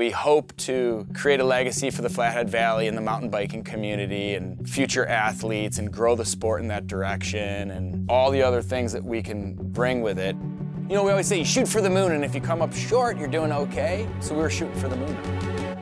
We hope to create a legacy for the Flathead Valley and the mountain biking community and future athletes and grow the sport in that direction and all the other things that we can bring with it. You know, we always say you shoot for the moon, and if you come up short, you're doing okay. So we were shooting for the moon.